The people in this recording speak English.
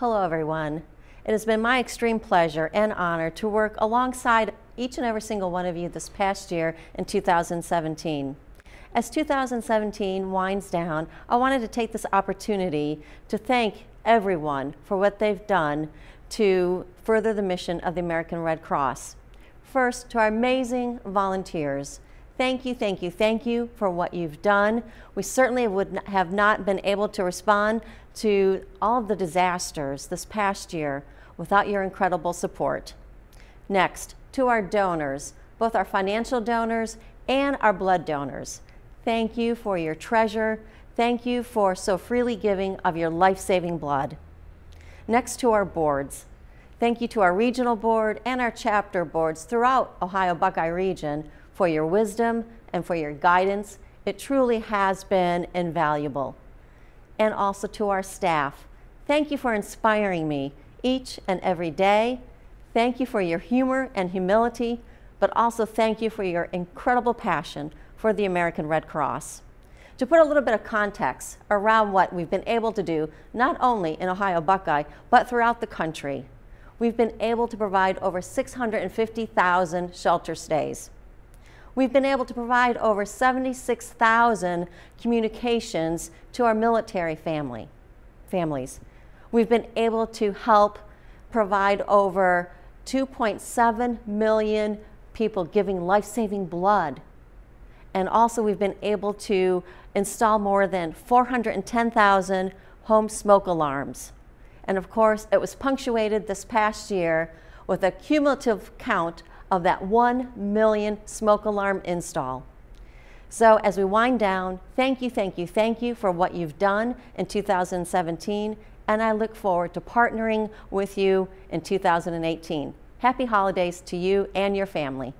Hello, everyone. It has been my extreme pleasure and honor to work alongside each and every single one of you this past year in 2017. As 2017 winds down, I wanted to take this opportunity to thank everyone for what they've done to further the mission of the American Red Cross. First, to our amazing volunteers. Thank you, thank you, thank you for what you've done. We certainly would have not been able to respond to all of the disasters this past year without your incredible support. Next, to our donors, both our financial donors and our blood donors. Thank you for your treasure. Thank you for so freely giving of your life-saving blood. Next to our boards, thank you to our regional board and our chapter boards throughout Ohio Buckeye region for your wisdom and for your guidance. It truly has been invaluable. And also to our staff, thank you for inspiring me each and every day. Thank you for your humor and humility, but also thank you for your incredible passion for the American Red Cross. To put a little bit of context around what we've been able to do, not only in Ohio Buckeye, but throughout the country, we've been able to provide over 650,000 shelter stays. We've been able to provide over 76,000 communications to our military family, families. We've been able to help provide over 2.7 million people giving life-saving blood. And also we've been able to install more than 410,000 home smoke alarms. And of course, it was punctuated this past year with a cumulative count of that 1 million smoke alarm install. So as we wind down, thank you, thank you, thank you for what you've done in 2017, and I look forward to partnering with you in 2018. Happy holidays to you and your family.